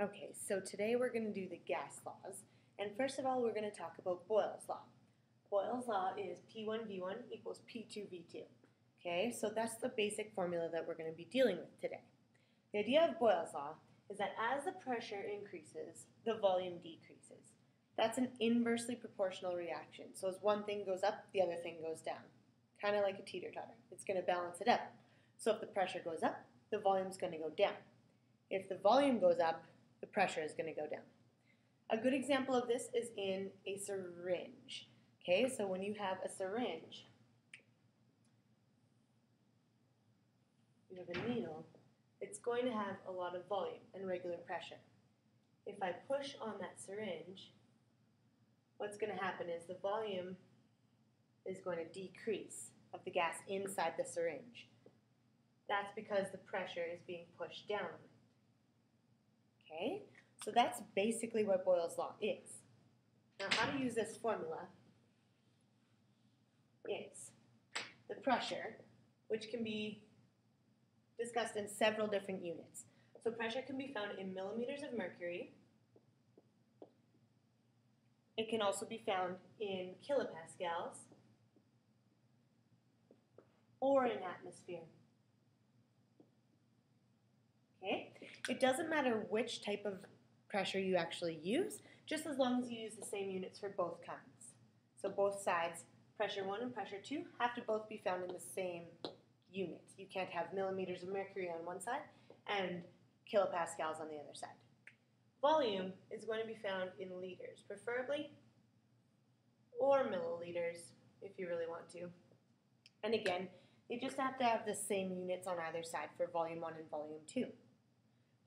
Okay, so today we're going to do the gas laws. And first of all, we're going to talk about Boyle's law. Boyle's law is P1V1 equals P2V2. Okay, so that's the basic formula that we're going to be dealing with today. The idea of Boyle's law is that as the pressure increases, the volume decreases. That's an inversely proportional reaction. So as one thing goes up, the other thing goes down. Kind of like a teeter-totter. It's going to balance it out. So if the pressure goes up, the volume's going to go down. If the volume goes up, the pressure is going to go down. A good example of this is in a syringe. Okay, so when you have a syringe, you have a needle, it's going to have a lot of volume and regular pressure. If I push on that syringe, what's going to happen is the volume is going to decrease of the gas inside the syringe. That's because the pressure is being pushed down Okay, so that's basically what Boyle's law is. Now, how to use this formula is the pressure, which can be discussed in several different units. So pressure can be found in millimeters of mercury. It can also be found in kilopascals or in atmosphere. Okay? It doesn't matter which type of pressure you actually use, just as long as you use the same units for both kinds. So both sides, pressure 1 and pressure 2, have to both be found in the same unit. You can't have millimeters of mercury on one side and kilopascals on the other side. Volume is going to be found in liters, preferably, or milliliters if you really want to. And again, you just have to have the same units on either side for volume 1 and volume 2.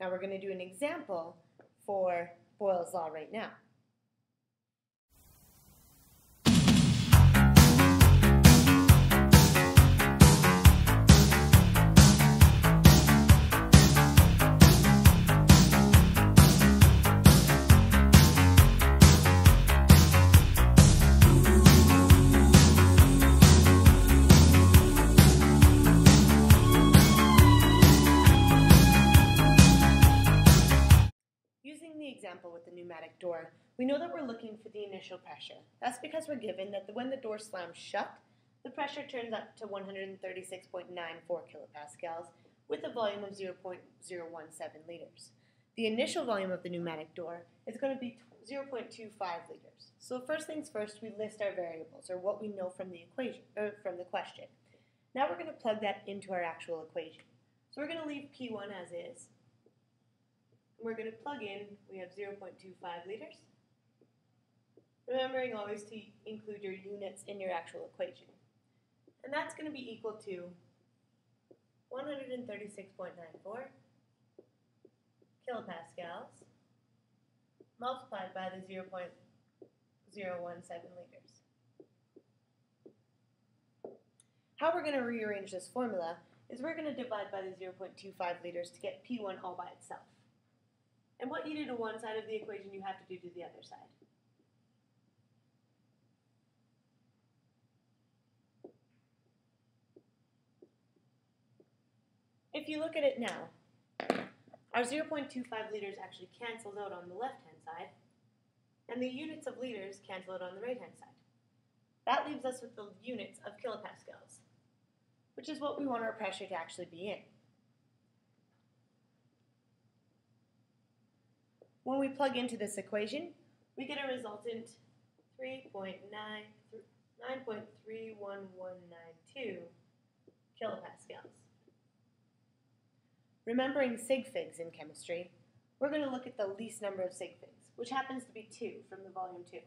Now we're going to do an example for Boyle's Law right now. We know that we're looking for the initial pressure. That's because we're given that when the door slams shut, the pressure turns up to 136.94 kilopascals with a volume of 0.017 liters. The initial volume of the pneumatic door is going to be 0.25 liters. So first things first, we list our variables, or what we know from the equation, or from the question. Now we're going to plug that into our actual equation. So we're going to leave P1 as is, we're going to plug in, we have 0.25 liters. Remembering always to include your units in your actual equation. And that's going to be equal to 136.94 kilopascals multiplied by the 0.017 liters. How we're going to rearrange this formula is we're going to divide by the 0.25 liters to get P1 all by itself. And what you do to one side of the equation, you have to do to the other side. If you look at it now, our 0.25 liters actually cancels out on the left-hand side, and the units of liters cancel out on the right-hand side. That leaves us with the units of kilopascals, which is what we want our pressure to actually be in. When we plug into this equation, we get a resultant 3.9.31192 kilopascals. Remembering sig figs in chemistry, we're going to look at the least number of sig figs, which happens to be 2 from the volume 2.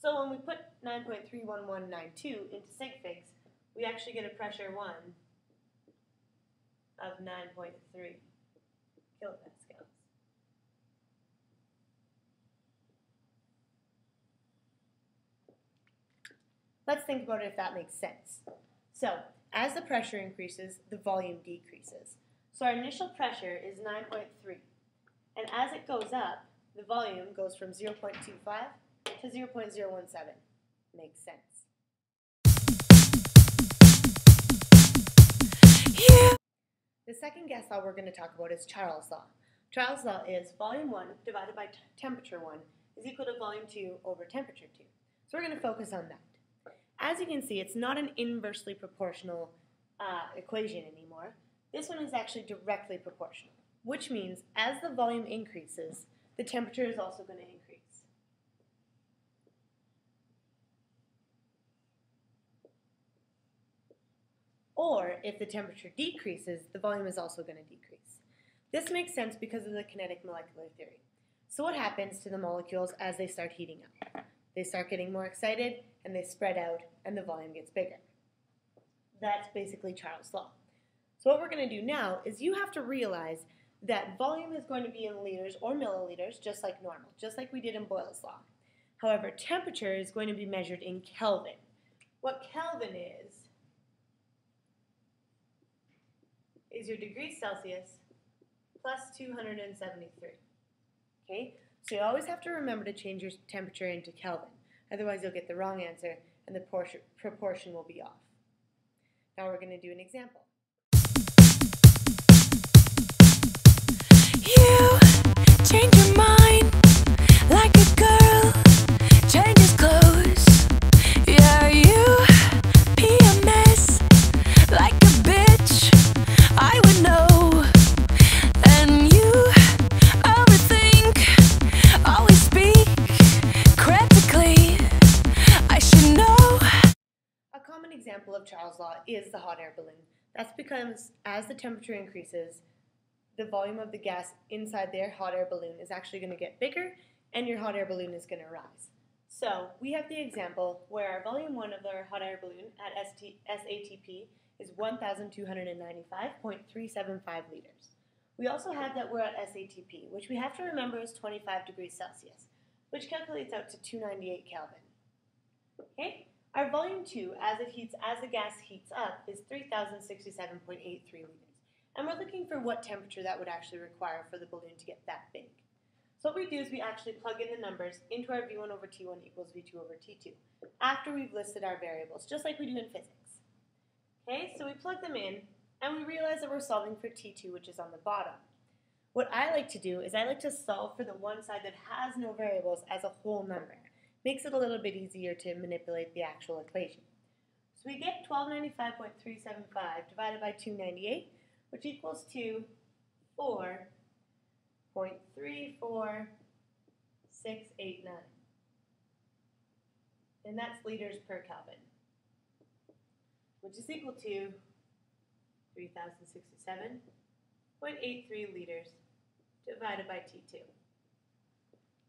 So when we put 9.31192 into sig figs, we actually get a pressure 1 of 9.3 kilopascals. Let's think about it if that makes sense. So, as the pressure increases, the volume decreases. So our initial pressure is 9.3. And as it goes up, the volume goes from 0.25 to 0.017. Makes sense. The second gas law we're going to talk about is Charles' law. Charles' law is volume 1 divided by temperature 1 is equal to volume 2 over temperature 2. So we're going to focus on that. As you can see, it's not an inversely proportional uh, equation anymore. This one is actually directly proportional, which means as the volume increases, the temperature is also going to increase. Or if the temperature decreases, the volume is also going to decrease. This makes sense because of the kinetic molecular theory. So what happens to the molecules as they start heating up? They start getting more excited and they spread out and the volume gets bigger. That's basically Charles' law. So what we're going to do now is you have to realize that volume is going to be in liters or milliliters just like normal, just like we did in Boyle's law. However, temperature is going to be measured in Kelvin. What Kelvin is, is your degrees Celsius plus 273. Okay, so you always have to remember to change your temperature into Kelvin. Otherwise, you'll get the wrong answer and the proportion will be off. Now we're going to do an example. Example of Charles' law is the hot air balloon. That's because as the temperature increases, the volume of the gas inside their hot air balloon is actually going to get bigger and your hot air balloon is going to rise. So we have the example where our volume 1 of our hot air balloon at ST, SATP is 1,295.375 liters. We also have that we're at SATP, which we have to remember is 25 degrees Celsius, which calculates out to 298 Kelvin. Okay, our volume 2, as it heats, as the gas heats up, is 3,067.83 liters. And we're looking for what temperature that would actually require for the balloon to get that big. So what we do is we actually plug in the numbers into our V1 over T1 equals V2 over T2 after we've listed our variables, just like we do in physics. Okay, so we plug them in and we realize that we're solving for T2, which is on the bottom. What I like to do is I like to solve for the one side that has no variables as a whole number. Makes it a little bit easier to manipulate the actual equation. So we get 1295.375 divided by 298, which equals to 4.34689. And that's liters per Kelvin, which is equal to 3067.83 liters divided by T2.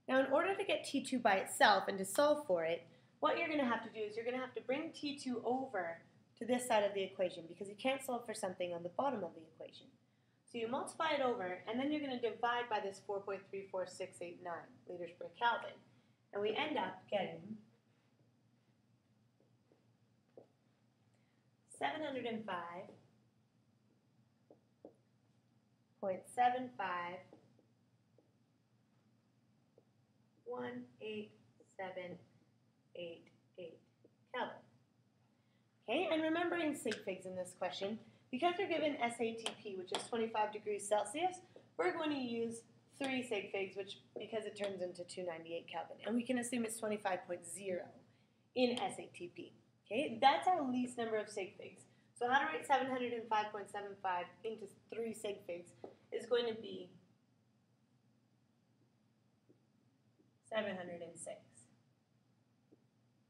Now, in order to get T2 by itself and to solve for it, what you're going to have to do is you're going to have to bring T2 over to this side of the equation because you can't solve for something on the bottom of the equation. So you multiply it over, and then you're going to divide by this 4.34689 liters per Kelvin. And we end up getting 705.75 18788 Kelvin. Okay, and remembering sig figs in this question, because we're given SATP, which is 25 degrees Celsius, we're going to use 3 sig figs, which because it turns into 298 Kelvin. And we can assume it's 25.0 in SATP. Okay, that's our least number of sig figs. So how to write 705.75 into 3 sig figs is going to be 706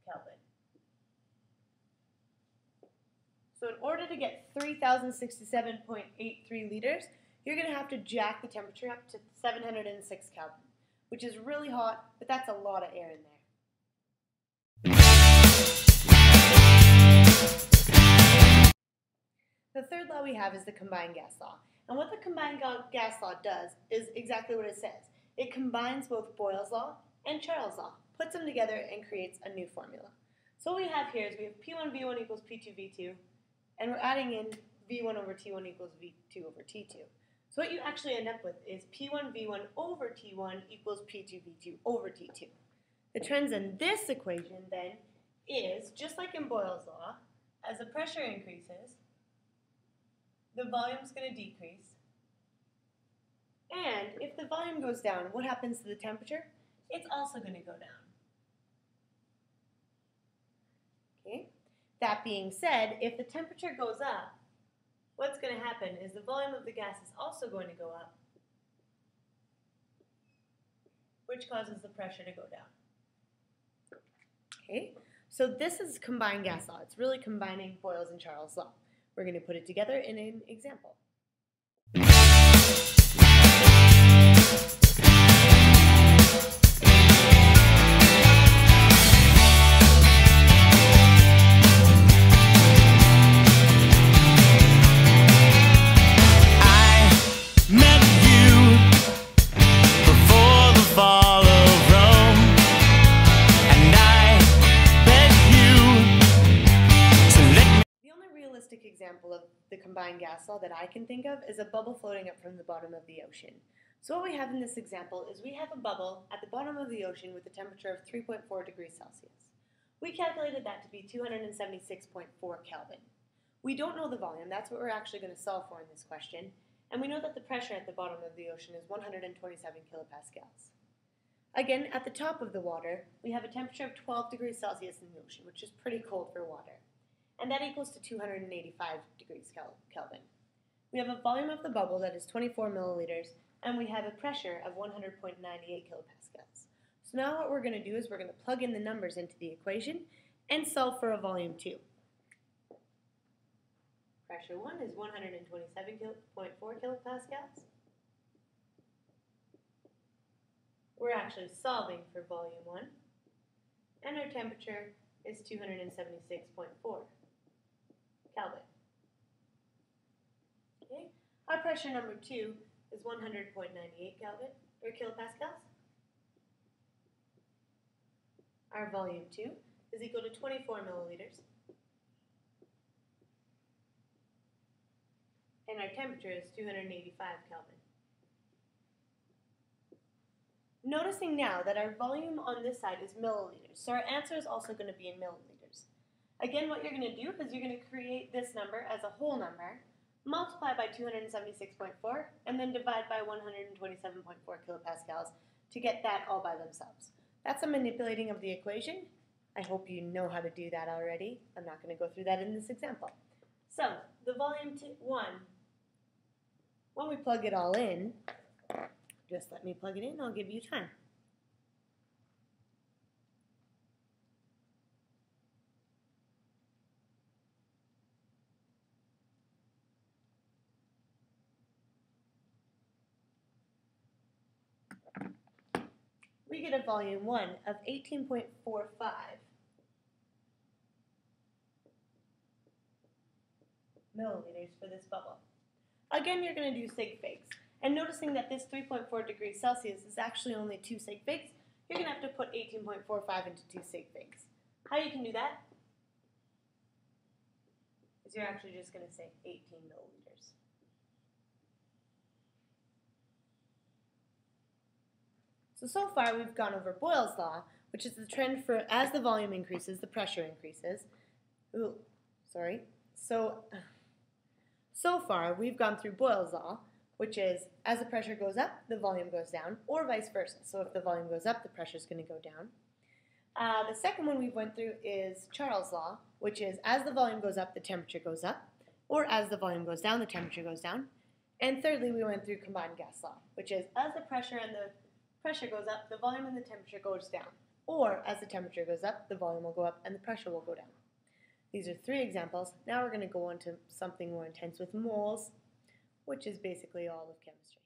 Kelvin. So in order to get 3,067.83 liters, you're going to have to jack the temperature up to 706 Kelvin, which is really hot, but that's a lot of air in there. The third law we have is the combined gas law. And what the combined gas law does is exactly what it says. It combines both Boyle's law and Charles' law, puts them together, and creates a new formula. So what we have here is we have P1V1 equals P2V2, and we're adding in V1 over T1 equals V2 over T2. So what you actually end up with is P1 V1 over T1 equals P2 V2 over T2. The trends in this equation then is, just like in Boyle's law, as the pressure increases, the volume is going to decrease, And if the volume goes down, what happens to the temperature? It's also going to go down. Okay? That being said, if the temperature goes up, what's going to happen is the volume of the gas is also going to go up, which causes the pressure to go down. Okay? So this is combined gas law. It's really combining Boyle's and Charles' law. We're going to put it together in an example. Example of the combined gas law that I can think of is a bubble floating up from the bottom of the ocean. So what we have in this example is we have a bubble at the bottom of the ocean with a temperature of 3.4 degrees Celsius. We calculated that to be 276.4 Kelvin. We don't know the volume, that's what we're actually going to solve for in this question, and we know that the pressure at the bottom of the ocean is 127 kilopascals. Again, at the top of the water, we have a temperature of 12 degrees Celsius in the ocean, which is pretty cold for water. And that equals to 285 degrees Kelvin. We have a volume of the bubble that is 24 milliliters, and we have a pressure of 100.98 kilopascals. So now what we're going to do is we're going to plug in the numbers into the equation and solve for a volume 2. Pressure 1 is 127.4 kilopascals. We're actually solving for volume 1. And our temperature is 276.4 Kelvin. Okay. Our pressure number 2 is 100.98 Kelvin, or kilopascals. Our volume 2 is equal to 24 milliliters. And our temperature is 285 Kelvin. Noticing now that our volume on this side is milliliters, so our answer is also going to be in milliliters. Again, what you're going to do is you're going to create this number as a whole number, multiply by 276.4, and then divide by 127.4 kilopascals to get that all by themselves. That's a manipulating of the equation. I hope you know how to do that already. I'm not going to go through that in this example. So, the volume t- 1, when we plug it all in, just let me plug it in, I'll give you time. We get a volume 1 of 18.45 milliliters for this bubble. Again, you're going to do sig figs. And noticing that this 3.4 degrees Celsius is actually only 2 sig figs, you're going to have to put 18.45 into 2 sig figs. How you can do that is you're actually just going to say 18 milliliters. So, so far we've gone over Boyle's law, which is the trend for as the volume increases, the pressure increases. Ooh, sorry. So, so far we've gone through Boyle's law, which is as the pressure goes up, the volume goes down, or vice versa. So if the volume goes up, the pressure is going to go down. Uh, the second one we've went through is Charles' law, which is as the volume goes up, the temperature goes up, or as the volume goes down, the temperature goes down. And thirdly, we went through combined gas law, which is as the pressure and the pressure goes up, the volume and the temperature goes down. Or as the temperature goes up, the volume will go up and the pressure will go down. These are three examples. Now we're going to go on to something more intense with moles, which is basically all of chemistry.